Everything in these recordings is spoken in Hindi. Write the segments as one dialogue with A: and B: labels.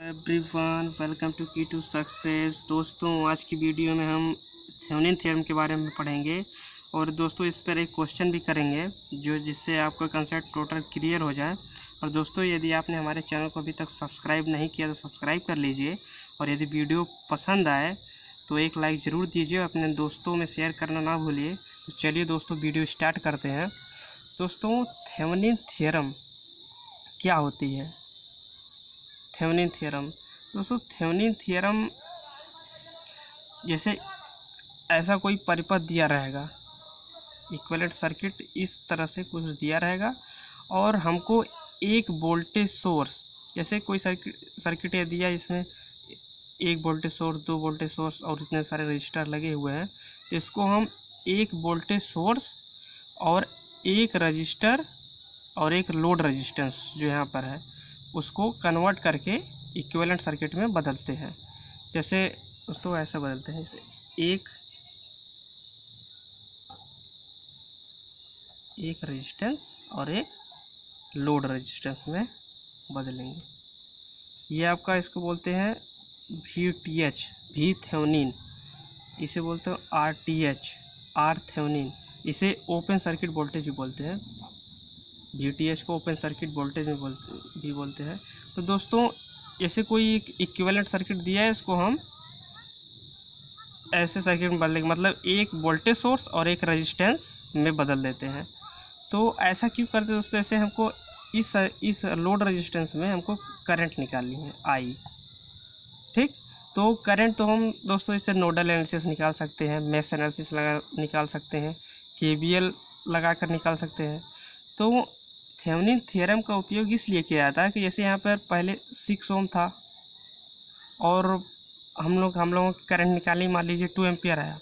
A: Everyone welcome to key to success दोस्तों, आज की वीडियो में हम थेवनिन थ्योरम के बारे में पढ़ेंगे और दोस्तों, इस पर एक क्वेश्चन भी करेंगे, जो जिससे आपका कंसेप्ट टोटल क्लियर हो जाए। और दोस्तों, यदि आपने हमारे चैनल को अभी तक सब्सक्राइब नहीं किया तो सब्सक्राइब कर लीजिए। और यदि वीडियो पसंद आए तो एक लाइक ज़रूर दीजिए और अपने दोस्तों में शेयर करना ना भूलिए। तो चलिए दोस्तों, वीडियो स्टार्ट करते हैं। दोस्तों थेवनिन थ्योरम क्या होती है? Thevenin theorem. दोस्तों, थेवनिन थ्योरम जैसे ऐसा कोई परिपथ दिया रहेगा इक्वलेट सर्किट इस तरह से कुछ दिया रहेगा, और हमको एक वोल्टेज सोर्स जैसे कोई सर्किट सर्किट ये दिया इसमें एक वोल्टेज सोर्स दो वोल्टेज सोर्स और इतने सारे रजिस्टर लगे हुए हैं तो इसको हम एक वोल्टेज सोर्स और एक रजिस्टर और एक लोड रेजिस्टेंस जो यहाँ पर है। उसको कन्वर्ट करके इक्विवेलेंट सर्किट में बदलते हैं। जैसे, दोस्तों, ऐसे बदलते हैं। जैसे एक एक रेजिस्टेंस और एक लोड रेजिस्टेंस में बदलेंगे। ये आपका इसको बोलते हैं वी टी एच भी थेवनिन इसे बोलते हैं R T H R Thevenin इसे ओपन सर्किट वोल्टेज भी बोलते हैं। वी को ओपन सर्किट वोल्टेज में बोलते, भी बोलते हैं। तो दोस्तों, ऐसे कोई एक इक्विवेलेंट सर्किट दिया है इसको हम? ऐसे सर्किट में बदलेंगे। मतलब एक वोल्टेज सोर्स और एक रेजिस्टेंस में बदल देते हैं। तो ऐसा क्यों करते हैं दोस्तों? ऐसे हमको इस इस लोड रेजिस्टेंस में हमको करंट निकालनी है आई ठीक? तो करंट तो हम दोस्तों इससे नोडल एनालिसिस निकाल सकते हैं मेस एनालिसिस लगा, निकाल सकते हैं के लगा कर निकाल सकते हैं। तो थेवनिन थ्योरम का उपयोग इसलिए किया जाता है कि जैसे यहाँ पर पहले सिक्स ओम था और हम लोग, हम लोगों की करंट निकाली, मान लीजिए टू एम्पियर आया।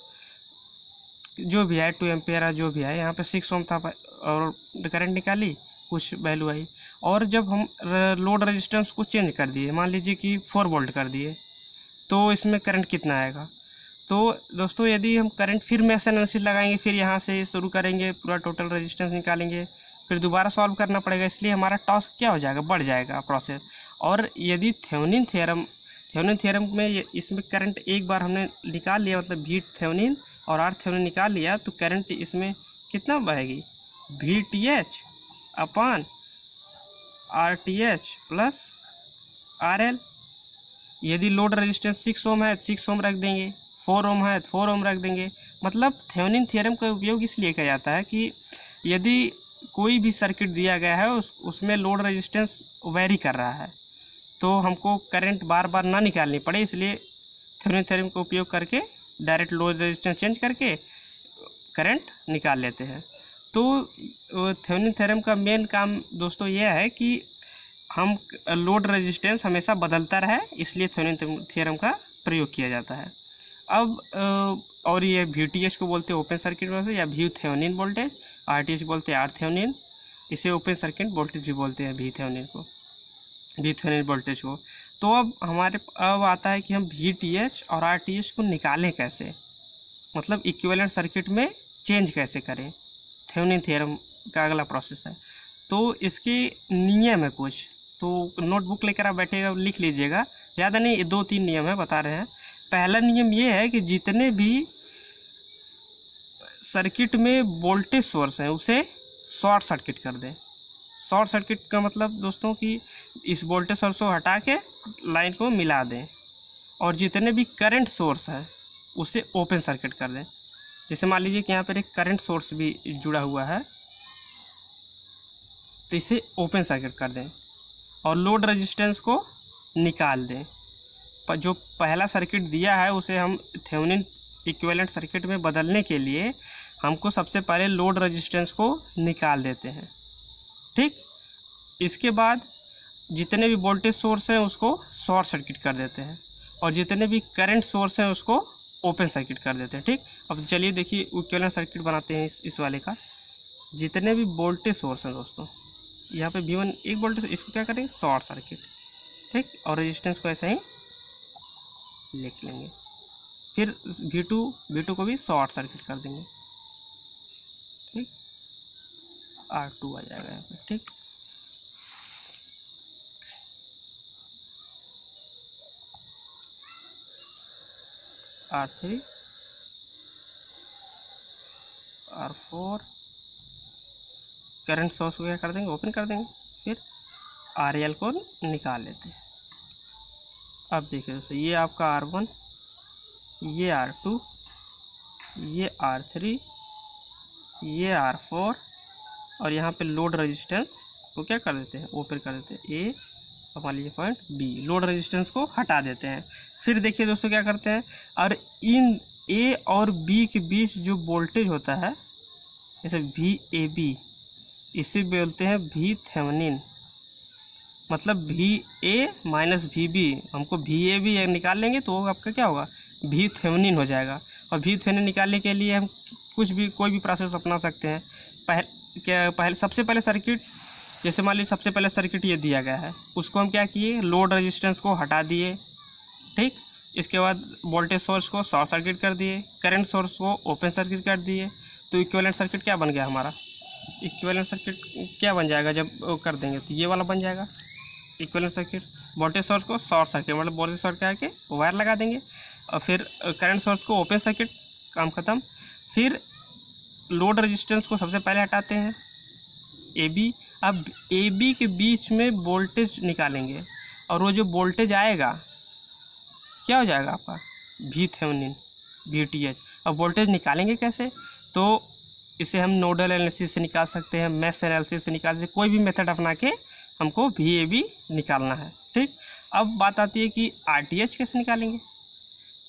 A: जो भी आए टू एम्पियर आया, जो भी आए यहाँ पर सिक्स ओम था और करंट निकाली, कुछ वैल्यू आई। और जब हम लोड रेजिस्टेंस को चेंज कर दिए, मान लीजिए कि फोर वोल्ट कर दिए तो इसमें करंट कितना आएगा? तो दोस्तों, यदि हम करंट फिर एनालिसिस लगाएँगे, फिर यहाँ से शुरू करेंगे, पूरा टोटल रेजिस्टेंस निकालेंगे फिर दोबारा सॉल्व करना पड़ेगा, इसलिए हमारा टॉस क्या हो जाएगा? बढ़ जाएगा प्रोसेस और यदि थेवनिन थ्योरम थेवनिन थ्योरम में इसमें करंट एक बार हमने निकाल लिया मतलब भी थेवनिन और आर थेवनिन निकाल लिया तो करंट इसमें कितना बहेगी V T H upon R T H plus R L यदि लोड रेजिस्टेंस सिक्स ओम है तो सिक्स ओम रख देंगे फोर ओम है तो फोर ओम रख देंगे। मतलब थेवनिन थ्योरम का उपयोग इसलिए किया जाता है कि यदि कोई भी सर्किट दिया गया है, उस, उसमें लोड रेजिस्टेंस वेरी कर रहा है। तो हमको करंट बार बार ना निकालनी पड़े, इसलिए थेवनिन थ्योरम का उपयोग करके डायरेक्ट लोड रेजिस्टेंस चेंज करके करंट निकाल लेते हैं। तो थेवनिन थ्योरम का मेन काम दोस्तों यह है कि हम लोड रेजिस्टेंस हमेशा बदलता रहे, इसलिए थेवनिन थ्योरम का प्रयोग किया जाता है। अब और ये वी को बोलते हैं ओपन सर्किट वोल्टेज या V Thevenin voltage R T H बोलते हैं आर थेवनिन इसे ओपन सर्किट वोल्टेज भी बोलते हैं वी थेवनिन को वी थेवनिन वोल्टेज को। तो अब हमारे, अब आता है कि हम वी टी एच और आर टी एच को निकालें कैसे? मतलब इक्विवेलेंट सर्किट में चेंज कैसे करें? थेवनिन थ्योरम का अगला प्रोसेस है। तो इसके नियम है कुछ। तो नोटबुक लेकर आप बैठेगा लिख लीजिएगा। ज़्यादा नहीं, दो तीन नियम है, बता रहे हैं। पहला नियम ये है कि जितने भी सर्किट में वोल्टेज सोर्स है, उसे शॉर्ट सर्किट कर दें। शॉर्ट सर्किट का मतलब दोस्तों, कि इस वोल्टेज सोर्स को हटा के लाइन को मिला दें और जितने भी करंट सोर्स है, उसे ओपन सर्किट कर दें। जैसे मान लीजिए कि यहाँ पर एक करंट सोर्स भी जुड़ा हुआ है तो इसे ओपन सर्किट कर दें और लोड रेजिस्टेंस को निकाल दें। पर जो पहला सर्किट दिया है, उसे हम थेवनिन इक्विवेलेंट सर्किट में बदलने के लिए हमको सबसे पहले लोड रेजिस्टेंस को निकाल देते हैं। ठीक? इसके बाद जितने भी वोल्टेज सोर्स हैं उसको शॉर्ट सर्किट कर देते हैं और जितने भी करंट सोर्स हैं उसको ओपन सर्किट कर देते हैं। ठीक? अब चलिए देखिए इक्विवेलेंट सर्किट बनाते हैं इस, इस वाले का। जितने भी वोल्टेज सोर्स हैं दोस्तों यहाँ पे वी वन एक वोल्टेज इसको क्या करेंगे? शॉर्ट सर्किट ठीक? और रेजिस्टेंस को ऐसे ही लिख लेंगे। फिर वी टू वी टू को भी शॉर्ट सर्किट कर देंगे। ठीक? आर टू आ जाएगा यहाँ पर ठीक? R three R four current source वगैरह कर देंगे ओपन कर देंगे, फिर आर एल को निकाल लेते हैं। अब देखिए दोस्तों, ये आपका आर वन ये आर टू ये आर थ्री ये आर फोर और यहाँ पे लोड रेजिस्टेंस को क्या कर देते हैं? ओपन कर देते हैं। ए अब मान लीजिए पॉइंट बी लोड रेजिस्टेंस को हटा देते हैं। फिर देखिए दोस्तों क्या करते हैं? और इन ए और बी के बीच जो वोल्टेज होता है जैसे वी ए बी इसे बोलते हैं भी थेवनिन मतलब भी ए माइनस भी बी हमको भी ए बी निकाल लेंगे तो आपका क्या होगा? भी थेवनिन हो जाएगा। और भी थेवनिन निकालने के लिए हम कुछ भी, कोई भी प्रोसेस अपना सकते हैं। पहले, क्या, पहले, सबसे पहले सर्किट जैसे मान लीजिए सबसे पहले सर्किट ये दिया गया है। उसको हम क्या किए? लोड रेजिस्टेंस को हटा दिए। ठीक? इसके बाद वोल्टेज सोर्स को शॉर्ट सर्किट कर दिए। करंट सोर्स को ओपन सर्किट कर दिए। तो इक्विवेलेंट सर्किट क्या बन गया हमारा? इक्विवेलेंट सर्किट क्या बन जाएगा जब कर देंगे? तो ये वाला बन जाएगा। इक्विवेलेंट सर्किट वोल्टेज सोर्स को शॉर्ट सर्किट मतलब वोल्टेज शॉर्ट करके वायर लगा देंगे। और फिर करंट सोर्स को ओपन सर्किट काम ख़त्म। फिर लोड रेजिस्टेंस को सबसे पहले हटाते हैं। ए बी अब ए बी के बीच में वोल्टेज निकालेंगे। और वो जो वोल्टेज आएगा, क्या हो जाएगा आपका? भी थेवनिन वी टी एच अब वोल्टेज निकालेंगे कैसे? तो इसे हम नोडल एनालिसिस से निकाल सकते हैं मैथ एनालिसिस से निकाल सकते कोई भी मेथड अपना के हमको वी ए बी निकालना है, ठीक? अब बात आती है कि आर टी एच कैसे निकालेंगे?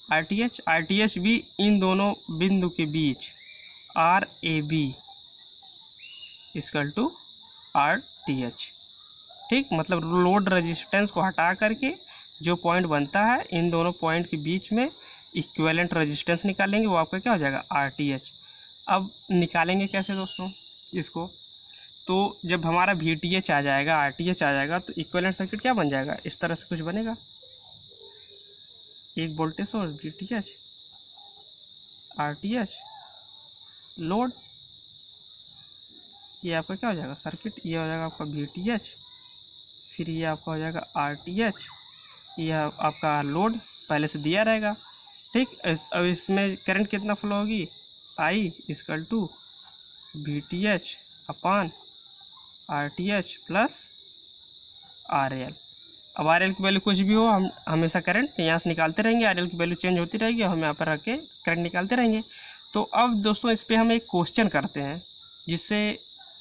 A: R T H R T H भी इन दोनों बिंदु के बीच R A B is equal to R T H ठीक मतलब लोड रेजिस्टेंस को हटा करके जो पॉइंट बनता है, इन दोनों पॉइंट के बीच में इक्वेलेंट रेजिस्टेंस निकालेंगे, वो आपका क्या हो जाएगा? आर टी एच अब निकालेंगे कैसे दोस्तों इसको? तो जब हमारा वी टी एच आ जाएगा आर टी एच आ जाएगा तो इक्वेलेंट सर्किट क्या बन जाएगा? इस तरह से कुछ बनेगा। एक voltage source V T H R T H load. ये आपका क्या हो जाएगा? सर्किट। ये हो जाएगा आपका बी टी एच फिर ये आपका हो जाएगा आर टी एच ये आपका लोड। पहले से दिया रहेगा। ठीक? अब इसमें करंट कितना फ्लो होगी? I is equal to V T H upon R T H plus R L अब आर की वैल्यू कुछ भी हो, हम, हमेशा करंट यहाँ से निकालते रहेंगे आर की वैल्यू चेंज होती रहेगी, हम यहाँ पर रख के करंट निकालते रहेंगे। तो अब दोस्तों, इस पर हम एक क्वेश्चन करते हैं, जिससे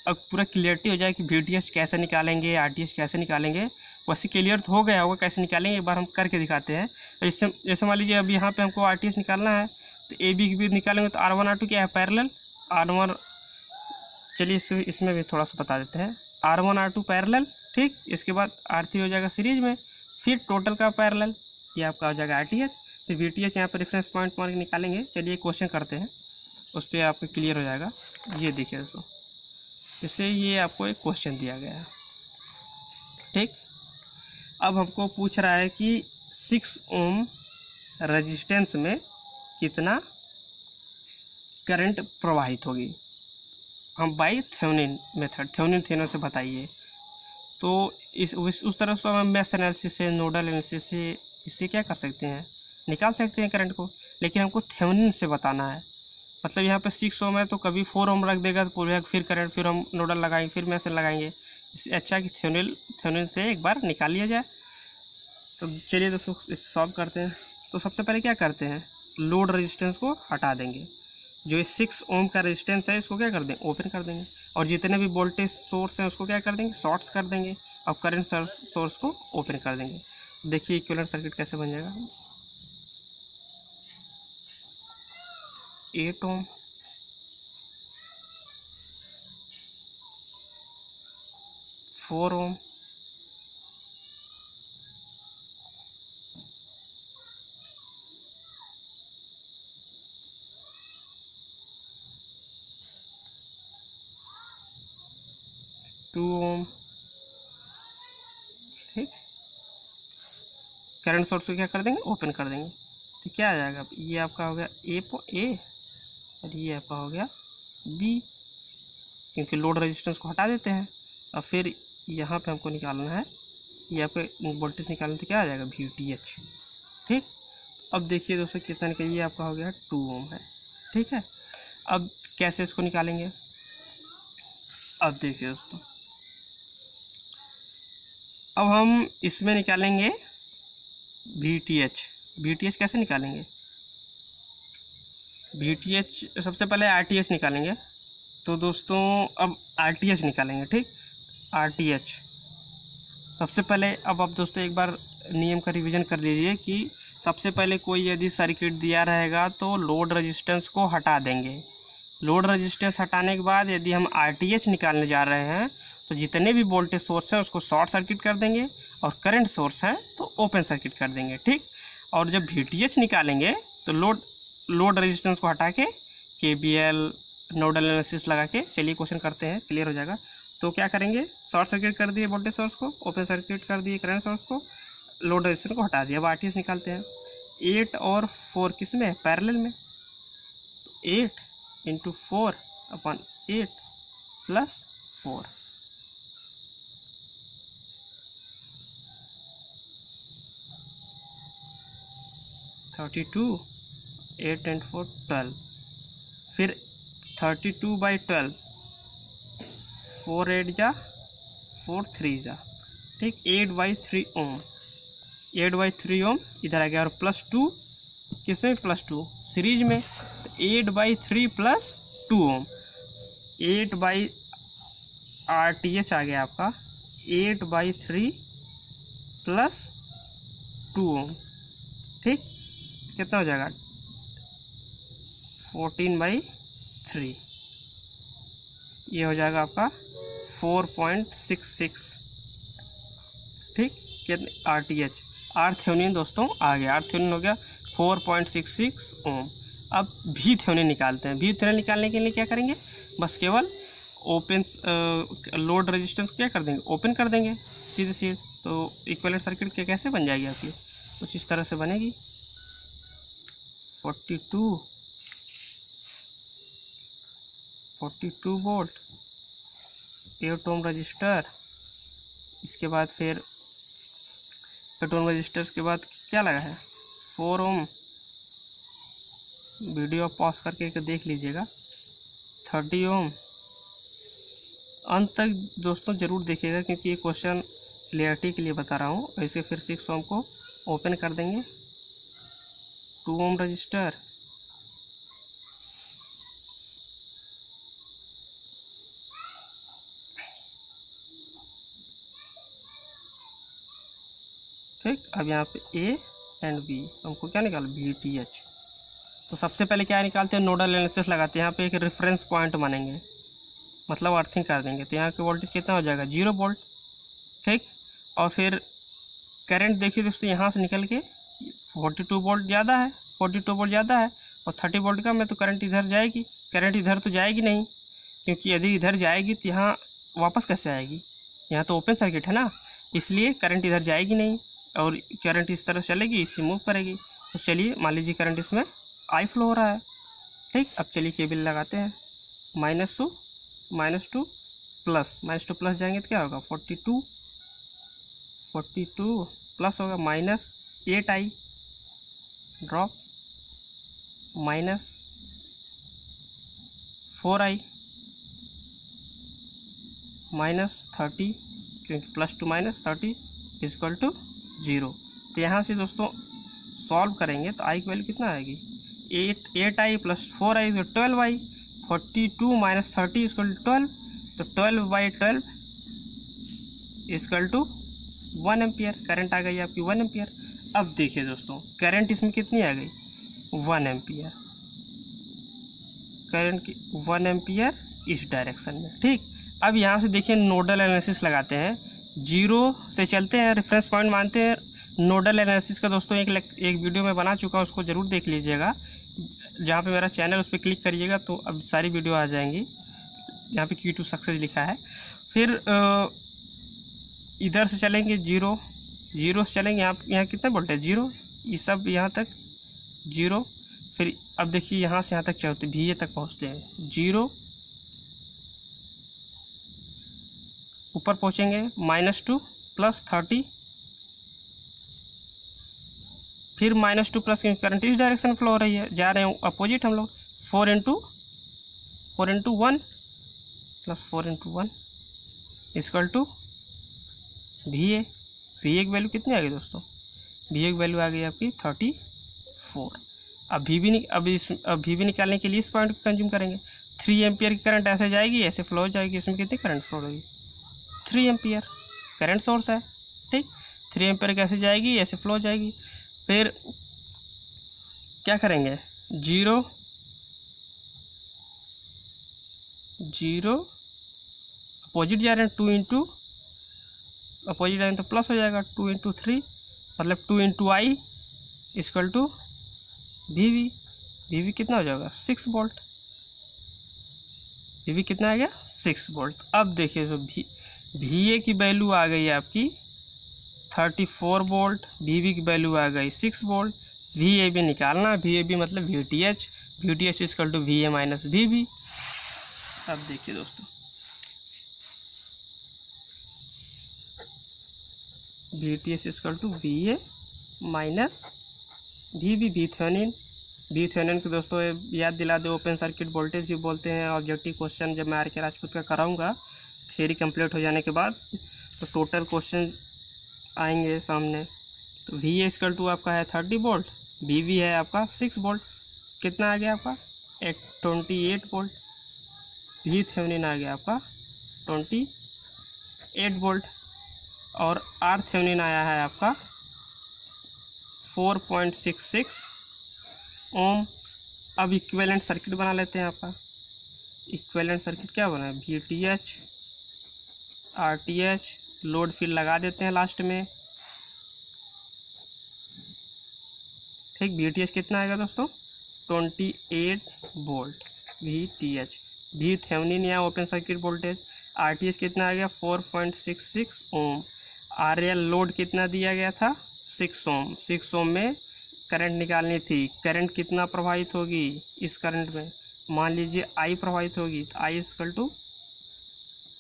A: अब पूरा क्लियरिटी हो जाए कि वी कैसे निकालेंगे आरटीएस कैसे निकालेंगे। वैसे क्लियर तो हो गया होगा कैसे निकालेंगे, एक बार हम करके दिखाते हैं। जैसे जैसे मान लीजिए अब यहाँ पे हमको आरटीएस निकालना है तो ए बी की निकालेंगे तो आर वन आर टू क्या है? पैरल आर वन चलिए इसमें भी थोड़ा सा बता देते हैं। R one R two parallel ठीक, इसके बाद आर थ्री हो जाएगा सीरीज़ में, फिर टोटल का पैरेलल ये आपका हो जाएगा आर टी एच फिर वी टी एच यहाँ पर रेफरेंस पॉइंट मान के निकालेंगे। चलिए क्वेश्चन करते हैं, उस पर आपको क्लियर हो जाएगा। ये देखिए दोस्तों इससे ये आपको एक क्वेश्चन दिया गया है। ठीक, अब हमको पूछ रहा है कि सिक्स ओम रेजिस्टेंस में कितना करंट प्रवाहित होगी? हम बाई थेवनिन मेथड थेवनिन थेनो से बताइए। तो इस उस, तरह से हम मैथ एनालिसिस से नोडल एनालिसिस से इससे क्या कर सकते हैं? निकाल सकते हैं करंट को लेकिन हमको थेवनिन से बताना है। मतलब यहाँ पे सिक्स ओम है तो कभी फोर ओम रख देगा तो पूरे फिर करंट फिर हम नोडल लगाएँगे फिर मैसेज लगाएँगे। इससे अच्छा कि थ्योनिल थ्योनिल से एक बार निकाल लिया जाए। तो चलिए दोस्तों सॉल्व करते हैं। तो सबसे पहले क्या करते हैं? लोड रेजिस्टेंस को हटा देंगे। जो सिक्स ओम का रेजिस्टेंस है इसको क्या कर दें? ओपन कर देंगे। और जितने भी वोल्टेज सोर्स हैं उसको क्या कर देंगे? शॉर्ट्स कर देंगे। और करंट सोर्स को ओपन कर देंगे। देखिए इक्वलेंट सर्किट कैसे बन जाएगा। Eight ohm four ohm two ohm. ठीक। करंट सोर्स को क्या कर देंगे? ओपन कर देंगे। तो क्या आ जाएगा? ये आपका हो गया ए ए और ये आपका हो गया बी क्योंकि लोड रेजिस्टेंस को हटा देते हैं। और फिर यहाँ पे हमको निकालना है। ये आपके वोल्टेज निकालने तो क्या आ जाएगा? वी टी एच ठीक। अब देखिए दोस्तों कितना ये आपका हो गया टू ओम है। ठीक है। अब कैसे इसको निकालेंगे? अब देखिए दोस्तों। अब हम इसमें निकालेंगे V T H V T H कैसे निकालेंगे? वी टी एच सबसे पहले आर टी एच निकालेंगे। तो दोस्तों, अब आर टी एच निकालेंगे, ठीक? आर टी एच सबसे पहले, अब आप दोस्तों एक बार नियम का रिवीजन कर लीजिए कि सबसे पहले कोई यदि सर्किट दिया रहेगा तो लोड रेजिस्टेंस को हटा देंगे। लोड रेजिस्टेंस हटाने के बाद यदि हम आरटीएच निकालने जा रहे हैं तो जितने भी वोल्टेज सोर्स हैं, उसको शॉर्ट सर्किट कर देंगे और करंट सोर्स है तो ओपन सर्किट कर देंगे, ठीक? और जब वी निकालेंगे तो लोड लोड रेजिस्टेंस को हटा के के बी एल नोडल एनालिसिस लगा के, चलिए क्वेश्चन करते हैं क्लियर हो जाएगा। तो क्या करेंगे? शॉर्ट सर्किट कर दिए वोल्टेज सोर्स को ओपन सर्किट कर दिए करंट सोर्स को लोड रेजिस्टेंस को हटा दिया, अब आर निकालते हैं। एट और फोर किसमें पैरेलल में। Eight into four upon eight plus four thirty two, eight and four, twelve. फिर thirty two by twelve, four eight जा, फोर थ्री जा। ठीक, eight by three ohm. Eight by three ohm, इधर आ गया, और प्लस टू किसमें प्लस टू। सीरीज़ में तो eight by three plus two ohm. Eight by R T H आ गया आपका, eight by three plus two ohm. ठीक कितना हो जाएगा? फोर्टीन बाई थ्री ये हो जाएगा आपका फोर पॉइंट सिक्स सिक्स ठीक? कितने? R T H R Thevenin दोस्तों, आ गया। आर थ्योनिन हो गया four point six six ohm अब भी थ्योनिन निकालते हैं। भी थ्योनिन निकालने के लिए क्या करेंगे? बस केवल ओपन लोड रेजिस्टेंस क्या कर देंगे? ओपन कर देंगे। सीधे सीधे तो इक्वलेंट सर्किट कैसे बन जाएगी आपकी? कुछ इस तरह से बनेगी। Forty two forty two volt eight ohm resistor इसके बाद फिर एट ओम रजिस्टर्स के बाद क्या लगा है? फोर ओम वीडियो पॉज करके देख लीजिएगा। थर्टी ओम अंत तक दोस्तों ज़रूर देखिएगा क्योंकि ये क्वेश्चन क्लियरिटी के लिए बता रहा हूँ। ऐसे फिर सिक्स ओम को ओपन कर देंगे। टू ओम रजिस्टर ठीक, अब यहाँ पे ए एंड बी हमको क्या निकाल बी टी एच तो सबसे पहले क्या निकालते हैं? नोडल एनालिसिस लगाते हैं। यहाँ पे एक रेफरेंस पॉइंट मानेंगे मतलब अर्थिंग कर देंगे। तो यहाँ के वोल्टेज कितना हो जाएगा? ज़ीरो वोल्ट ठीक, और फिर करंट देखिए दोस्तों, यहाँ से निकल के फोर्टी टू वोल्ट ज़्यादा है फोर्टी टू वोल्ट ज़्यादा है और थर्टी वोल्ट का में तो करंट इधर जाएगी, करंट इधर तो जाएगी नहीं, क्योंकि यदि इधर जाएगी तो यहाँ वापस कैसे आएगी? यहाँ तो ओपन सर्किट है ना, इसलिए करंट इधर जाएगी नहीं और करंट इस तरह चलेगी इससे मूव करेगी। तो चलिए, मान लीजिए करंट इसमें आई फ्लो हो रहा है, ठीक? अब चलिए केबल लगाते हैं। Minus two minus two plus minus two plus जाएँगे तो क्या होगा? Forty two forty two plus होगा minus eight I drop minus four I minus thirty क्योंकि plus two minus thirty equal to zero तो यहाँ से दोस्तों सॉल्व करेंगे तो आई की वैल्यू कितना आएगी? Eight eight I plus four I तो twelve I forty two minus thirty equal to twelve तो twelve by twelve equal to one ampere current आ गई आपकी वन एम्पियर अब देखिए दोस्तों करंट इसमें कितनी आ गई? वन एम्पियर करंट की वन एम्पियर इस डायरेक्शन में, ठीक? अब यहाँ से देखिए नोडल एनालिसिस लगाते हैं। ज़ीरो से चलते हैं रेफरेंस पॉइंट मानते हैं। नोडल एनालिसिस का दोस्तों एक एक वीडियो में बना चुका हूँ, उसको ज़रूर देख लीजिएगा। जहाँ पे मेरा चैनल उस पर क्लिक करिएगा तो अब सारी वीडियो आ जाएँगी। जहाँ पे की टू सक्सेस लिखा है। फिर इधर से चलेंगे ज़ीरो ज़ीरो से चलेंगे यहाँ यहाँ कितना हैं? ज़ीरो? ये सब यहाँ तक? ज़ीरो? फिर अब देखिए, यहाँ से यहाँ तक चलते, भी तक पहुँचते हैं। ज़ीरो? ऊपर पहुँचेंगे माइनस टू प्लस थर्टी फिर माइनस टू प्लस क्योंकि करंट इस डायरेक्शन फ्लो हो रही है, जा रहे हैं अपोजिट हम लोग। Four into four into one plus four into one equal to V A V A की वैल्यू कितनी आ गई दोस्तों? वी एक वैल्यू आ गई आपकी थर्टी फोर अब भी बी अब इस अब वी बी निकालने के लिए इस पॉइंट को कंज्यूम करेंगे। थ्री एम्पियर की करंट ऐसे जाएगी, ऐसे फ्लो जाएगी, इसमें कितनी करंट फ्लो होगी? थ्री एम्पियर करंट सोर्स है, ठीक? थ्री एम्पियर कैसे जाएगी, ऐसे फ्लो जाएगी। फिर क्या करेंगे? ज़ीरो ज़ीरो अपोजिट जा रहे हैं टू इंटू अपोजिट आएँगे तो प्लस हो जाएगा टू इंटू थ्री मतलब two into I equal to V V V V कितना हो जाएगा? सिक्स वोल्ट वी वी कितना आ गया? सिक्स वोल्ट अब देखिए भी वी ए की वैल्यू आ गई आपकी thirty four volt V V की वैल्यू आ गई six volt V A B निकालना वी ए बी मतलब V T H V T H equal to V A minus V B अब देखिए दोस्तों V T S equal to V A minus V B V Thevenin V Thevenin को दोस्तों, याद दिला दे ओपन सर्किट वोल्टेज भी बोलते हैं ऑब्जेक्टिव क्वेश्चन जब मैं आर के राजपूत का कराऊँगा थ्योरी कंप्लीट हो जाने के बाद तो टोटल क्वेश्चन आएँगे सामने। तो वी ए स्कल टू आपका है थर्टी वोल्ट वी वी है आपका सिक्स वोल्ट कितना आ गया आपका? एक twenty eight volt V Thevenin आ गया आपका ट्वेंटी एट वोल्ट और आर थेवनिन आया है आपका four point six six ohm. अब इक्वेलेंट सर्किट बना लेते हैं आपका। इक्वेलेंट सर्किट क्या बना है? V T H R T H load फिर लगा देते हैं लास्ट में। ठीक वी टी एच कितना आएगा दोस्तों? Twenty eight volt V T H V Thevenin या open circuit voltage R T H कितना आ गया? Four point six six ohm. R L load कितना दिया गया था? Six ohm. सिक्स ओम में करंट निकालनी थी। करंट कितना प्रभावित होगी इस करंट में? मान लीजिए आई प्रभावित होगी तो I equal to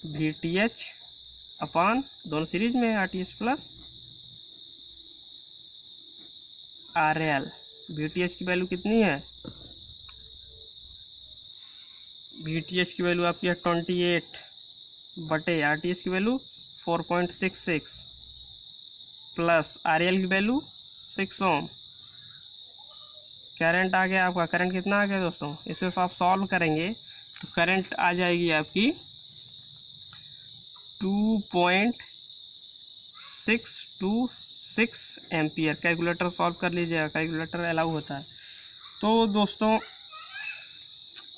A: V T H upon दोनों सीरीज़ में R T H plus R L V T H की वैल्यू कितनी है? वी टी एच की वैल्यू आपकी है ट्वेंटी एट बटे आर टी एच की value four point six six plus R L की वैल्यू सिक्स ओम। करंट आ गया आपका। करंट कितना आ गया दोस्तों? इसे आप सॉल्व करेंगे तो करंट आ जाएगी आपकी two point six two six ampere. Calculator solve कर लीजिएगा। कैलकुलेटर अलाउ होता है। तो दोस्तों,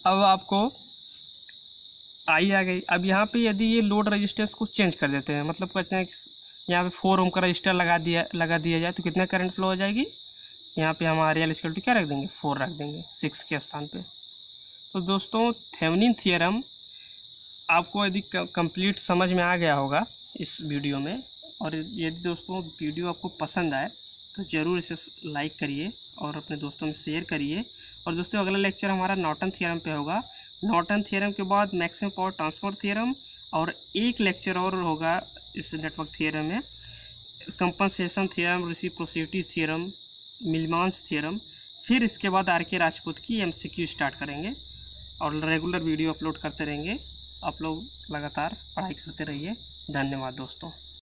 A: अब आपको आई आ गई। अब यहाँ पे यदि ये लोड रेजिस्टेंस को चेंज कर देते हैं मतलब कहते हैं यहाँ पे फोर ओम का रजिस्टर लगा दिया लगा दिया जाए तो कितना करंट फ्लो हो जाएगी? यहाँ पे हम आर एल स्कल क्या रख देंगे? फोर रख देंगे सिक्स के स्थान पे। तो दोस्तों थेवनिन थियरम आपको यदि कंप्लीट समझ में आ गया होगा इस वीडियो में। और यदि दोस्तों वीडियो आपको पसंद आए तो ज़रूर इसे लाइक करिए और अपने दोस्तों में शेयर करिए। और दोस्तों, अगला लेक्चर हमारा नॉटन थियरम पे होगा। नॉटन थियरम के बाद मैक्सिमम पावर ट्रांसफ़र थियरम और एक लेक्चर और होगा इस नेटवर्क थियरम में। Compensation theorem reciprocity theorem Millman's theorem. फिर इसके बाद आर के राजपूत की एमसीक्यू स्टार्ट करेंगे और रेगुलर वीडियो अपलोड करते रहेंगे। आप लोग लगातार पढ़ाई करते रहिए। धन्यवाद दोस्तों।